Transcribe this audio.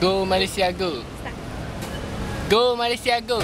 Go Malaysia go. Go Malaysia go.